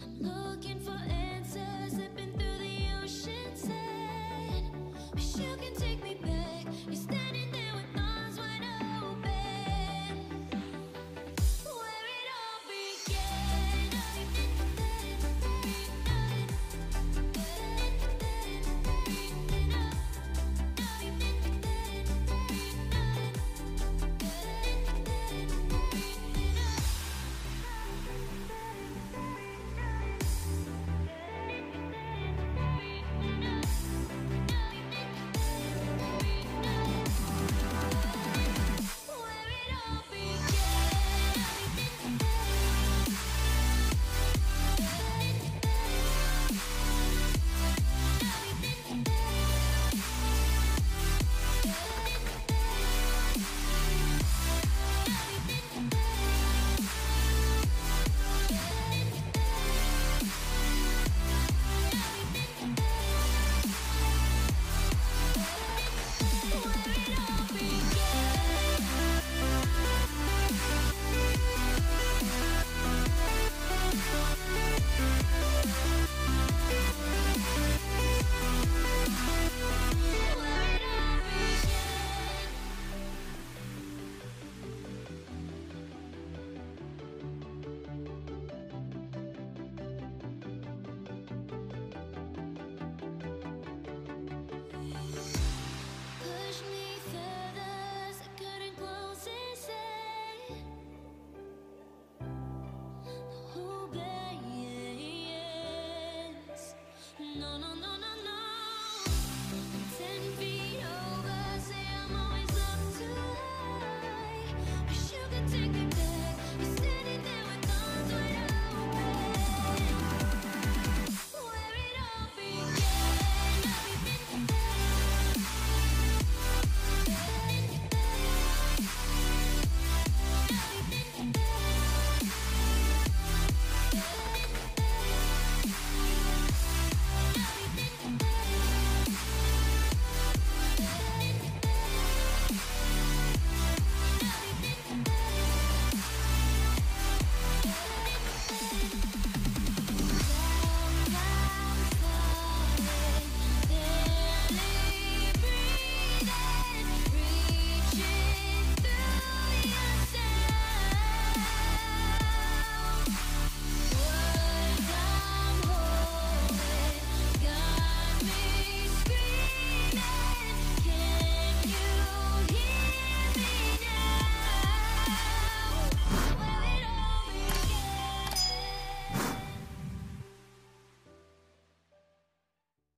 love